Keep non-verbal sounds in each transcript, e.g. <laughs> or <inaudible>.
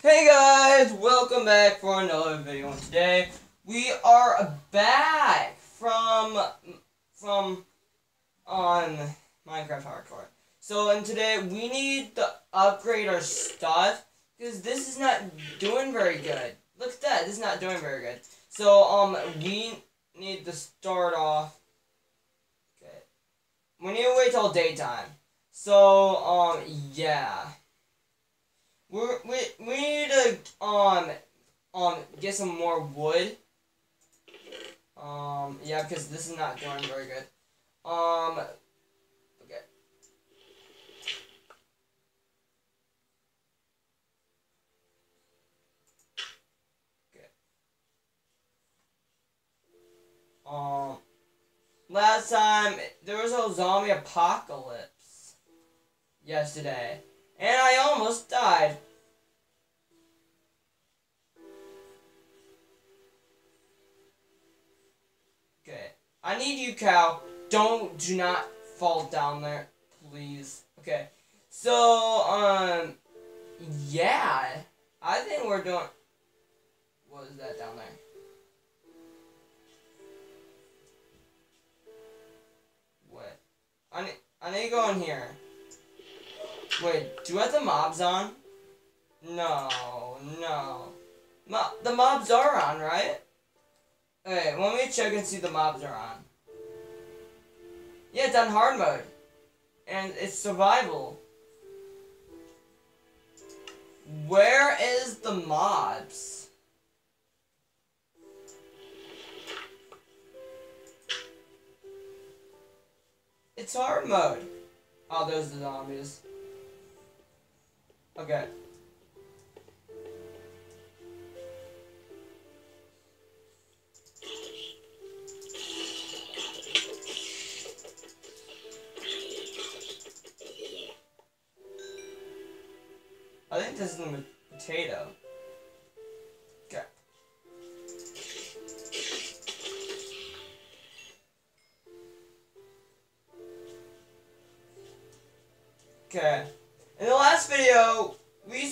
Hey guys, welcome back for another video. And today we are back from from on Minecraft Hardcore. So and today we need to upgrade our stuff because this is not doing very good. Look at that, this is not doing very good. So um we need to start off. Okay, we need to wait till daytime. So um yeah. We're, we we need to um um get some more wood. Um yeah, because this is not doing very good. Um okay. Okay. Um last time there was a zombie apocalypse yesterday. And I almost died. Okay. I need you, cow. Don't, do not fall down there, please. Okay. So, um, yeah. I think we're doing, what is that down there? What? I need, I need to go in here. Wait, do you have the mobs on? No, no. Mo the mobs are on, right? Okay, let me check and see the mobs are on. Yeah, it's on hard mode. And it's survival. Where is the mobs? It's hard mode. Oh, there's the zombies. Okay. I think this is the potato.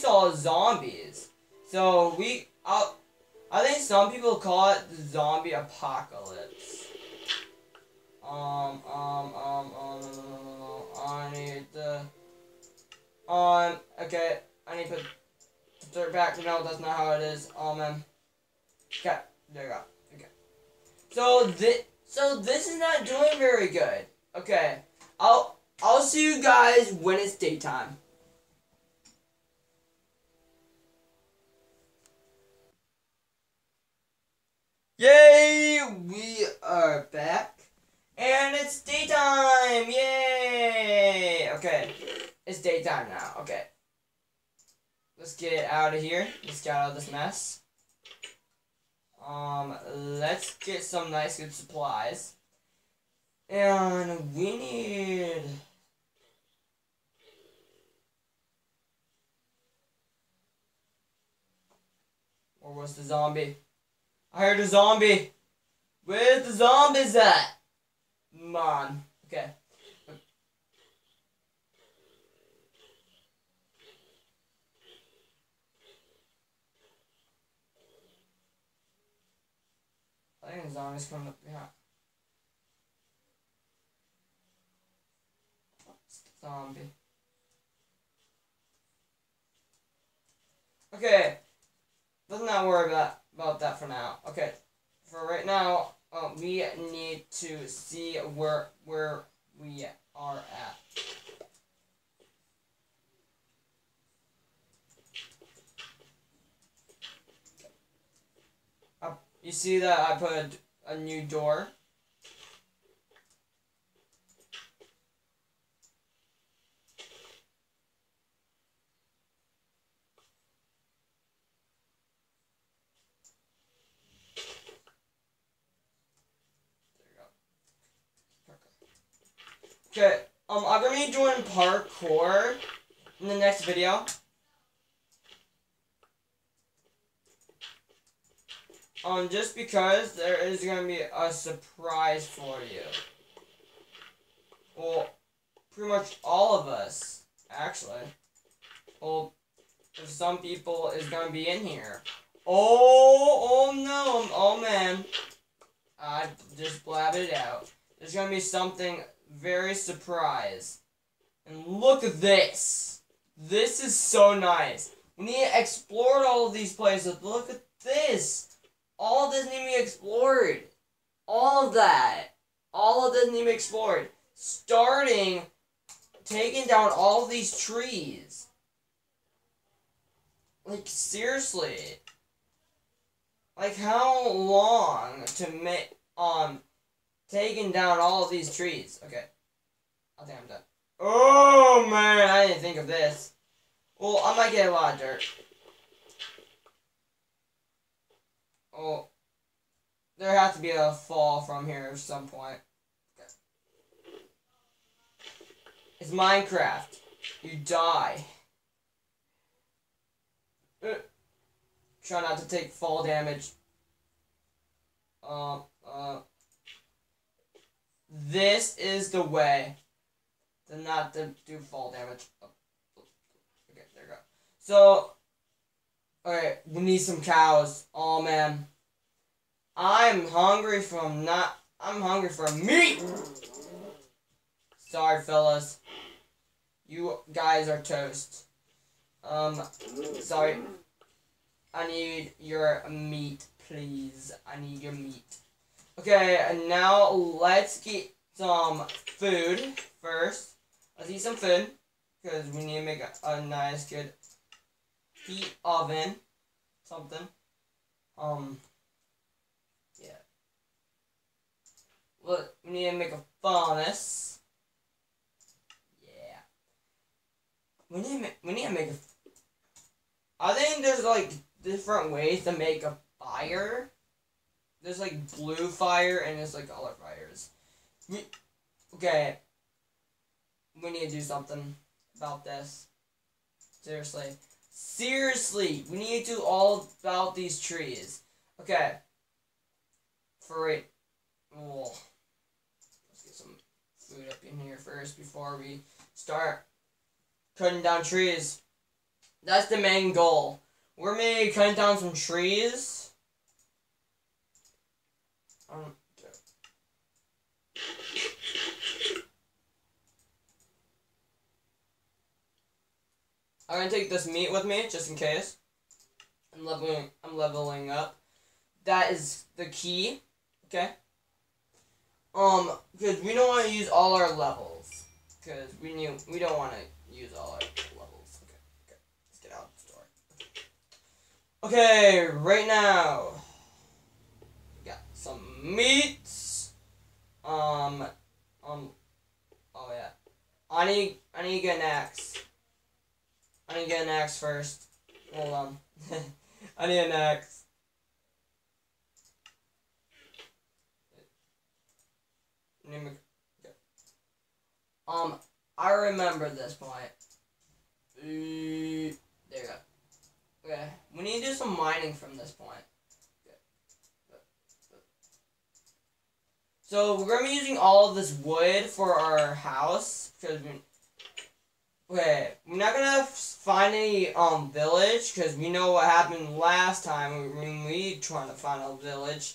Saw zombies. So we, I, I think some people call it the zombie apocalypse. Um, um, um, um, I need the, um, okay, I need to put the dirt back. No, that's not how it is. Um, um okay, there you go. Okay. So this, so this is not doing very good. Okay, I'll, I'll see you guys when it's daytime. Yay! We are back. And it's daytime! Yay! Okay. It's daytime now. Okay. Let's get out of here. Let's get out of this mess. Um, let's get some nice good supplies. And we need... Or was the zombie? I heard a zombie. Where's the zombies at? Man. Okay. I think the zombie's coming up behind. Zombie. Okay. Let's not worry about about that for now. Okay, for right now, um, we need to see where where we are at. Uh, you see that I put a, a new door? Okay, um, I'm gonna be doing parkour in the next video. Um, just because there is gonna be a surprise for you. Well, pretty much all of us, actually. Well, some people is gonna be in here. Oh, oh no, oh man. I just blabbed it out. There's gonna be something very surprise. And look at this. This is so nice. We need to explore all of these places. Look at this. All of this need to be explored. All of that. All of this need to be explored. Starting taking down all these trees. Like, seriously. Like, how long to make, um, taking down all these trees? Okay. I think I'm done. Oh, man, I didn't think of this. Well, I might get a lot of dirt. Oh, there has to be a fall from here at some point. It's Minecraft. You die. Uh, try not to take fall damage. Uh, uh. This is the way to not to do fall damage. Oh, okay, there you go. So, okay, we need some cows. Oh man, I'm hungry from not. I'm hungry for meat. Sorry, fellas. You guys are toast. Um, sorry. I need your meat, please. I need your meat. Okay, and now let's get some food first. Let's eat some food. Because we need to make a, a nice, good heat oven. Something. Um, yeah. Look, we need to make a furnace. Yeah. We need to make, we need to make a. I think there's like different ways to make a fire. There's like blue fire and there's like other fires. We, okay. We need to do something about this. Seriously. Seriously, we need to do all about these trees. Okay. For it. Oh. Let's get some food up in here first before we start cutting down trees. That's the main goal. We're maybe cutting down some trees. Um, I'm gonna take this meat with me just in case. I'm leveling. I'm leveling up. That is the key. Okay. Um, because we don't want to use all our levels. Because we knew we don't want to use all our levels. Okay, okay. Let's get out of the store. Okay, right now. Got some meats. Um, um, oh yeah. I need, I need to get an axe. I need to get an axe first. Hold on. <laughs> I need an axe. Um, I remember this point. there you go. Okay, we need to do some mining from this point. So we're gonna be using all of this wood for our house because. Okay, we're not gonna find any um village because we know what happened last time when we trying to find a village.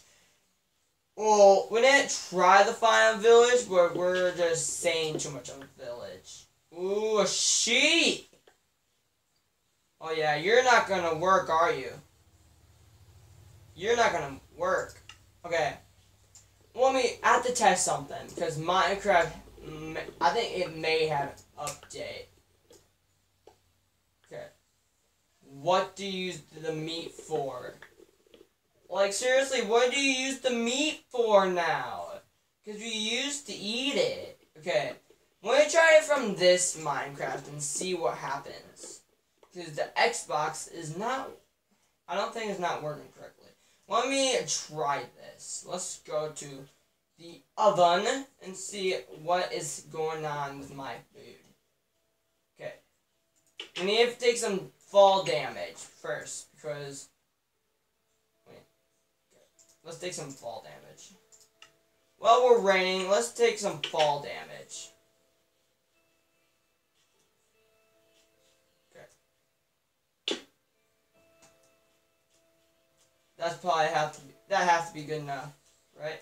Well, we didn't try to find a village, but we're just saying too much a village. Ooh, a sheep! Oh yeah, you're not gonna work, are you? You're not gonna work. Okay. Well, me, have to test something, because Minecraft, I think it may have update. Okay. What do you use the meat for? Like, seriously, what do you use the meat for now? Because we used to eat it. Okay, I'm going to try it from this Minecraft and see what happens. Because the Xbox is not... I don't think it's not working correctly. Let me try this. Let's go to the oven and see what is going on with my food. Okay. We need to take some fall damage first, because... Wait, let's take some fall damage. while we're raining. Let's take some fall damage. Okay. That's probably have to be, that has to be good enough, right?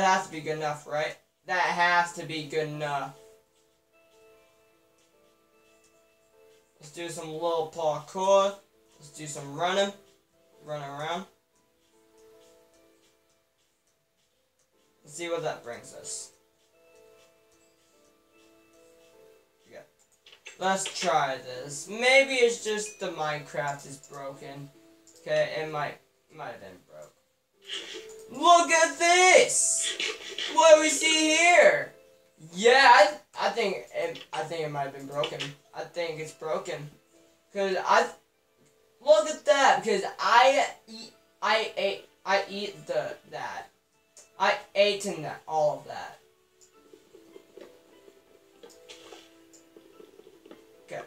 That has to be good enough, right? That has to be good enough. Let's do some little parkour. Let's do some running. Running around. Let's see what that brings us. Okay. Let's try this. Maybe it's just the Minecraft is broken. Okay, it might might have been broke. Look at this! What do we see here? Yeah, I, I think it, I think it might have been broken. I think it's broken. Cause I look at that because I eat I ate I eat the that. I ate in that all of that. Okay.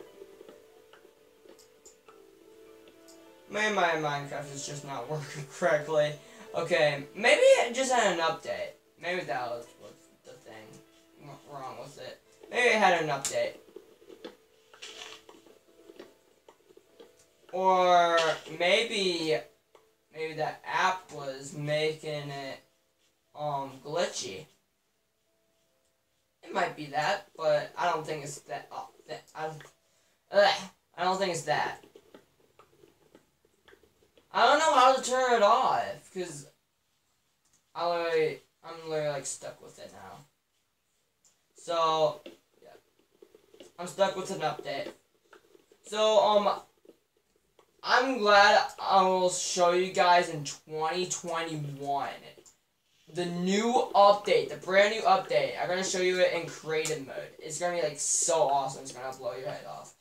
Maybe my Minecraft is just not working <laughs> correctly. Okay, maybe it just had an update. Maybe that was, was the thing wrong with it. Maybe it had an update. Or maybe maybe that app was making it um glitchy. It might be that, but I don't think it's that. Uh, that I, ugh, I don't think it's that. I don't know how to turn it off because I I'm literally like stuck with it now. So yeah, I'm stuck with an update. So um, I'm glad I will show you guys in 2021 the new update, the brand new update. I'm gonna show you it in creative mode. It's gonna be like so awesome. It's gonna blow your head off.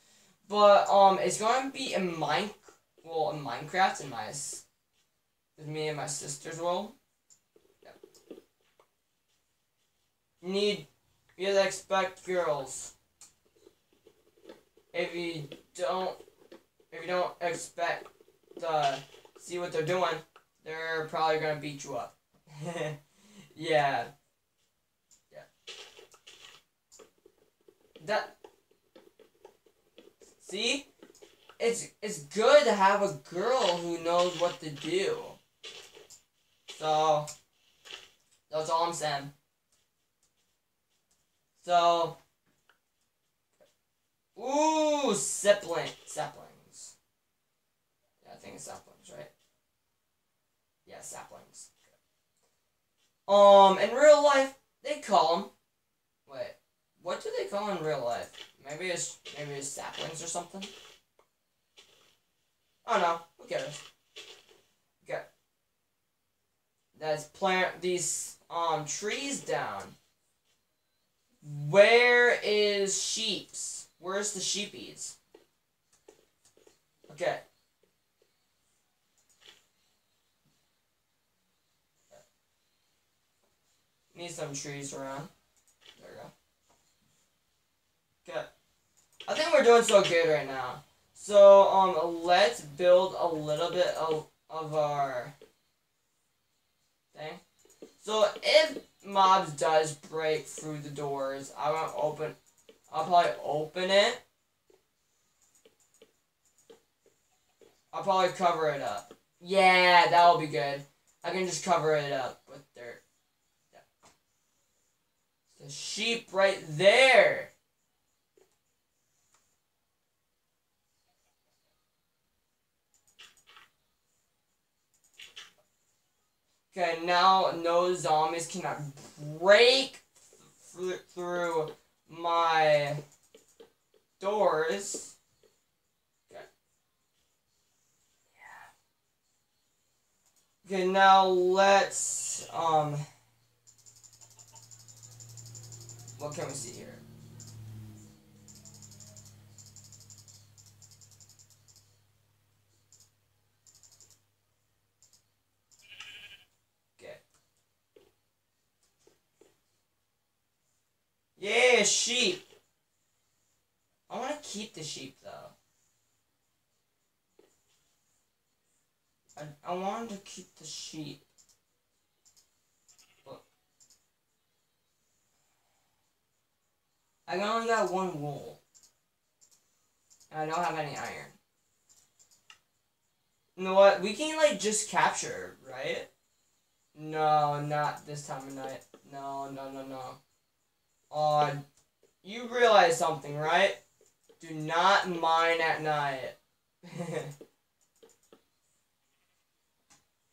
But um, it's gonna be in mine well, in Minecraft, in my, with me and my sister's world. Yep. Need, you gotta expect girls. If you don't, if you don't expect to see what they're doing, they're probably gonna beat you up. <laughs> yeah. Yeah. That. See? it's it's good to have a girl who knows what to do. So that's all I'm saying. So Ooh, sapling saplings. Yeah, I think it's saplings, right? Yeah, saplings. Um, in real life, they call them. Wait, what do they call in real life? Maybe it's maybe it's saplings or something. Oh no, who cares? Okay. Plant these um trees down. Where is sheeps? Where's the sheepies? Okay. Need some trees around. There we go. Okay. I think we're doing so good right now. So, um, let's build a little bit of, of our thing. So, if mobs does break through the doors, I won't open, I'll probably open it. I'll probably cover it up. Yeah, that'll be good. I can just cover it up with dirt. Yeah. The sheep right there. Okay, now no zombies cannot break th through my doors. Okay. Yeah. Okay, now let's, um, what can we see here? Yeah, sheep. I want to keep the sheep, though. I, I wanted to keep the sheep. But I only got one wool. And I don't have any iron. You know what? We can, like, just capture, right? No, not this time of night. No, no, no, no. Uh, you realize something, right? Do not mine at night. <laughs>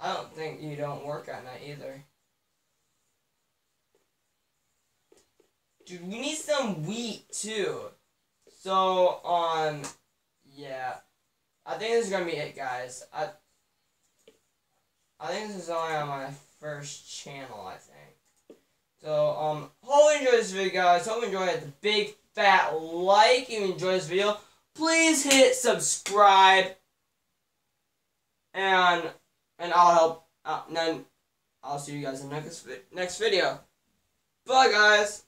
I don't think you don't work at night either. Dude, we need some wheat too. So, um, yeah. I think this is gonna be it, guys. I, I think this is only on my first channel, I think. So, um, hope you enjoyed this video, guys. Hope you enjoyed it. The big fat like if you enjoyed this video. Please hit subscribe. And, and I'll help, uh, and then I'll see you guys in the next, next video. Bye, guys.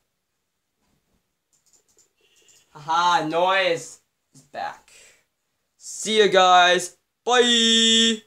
Haha, noise is back. See you guys. Bye.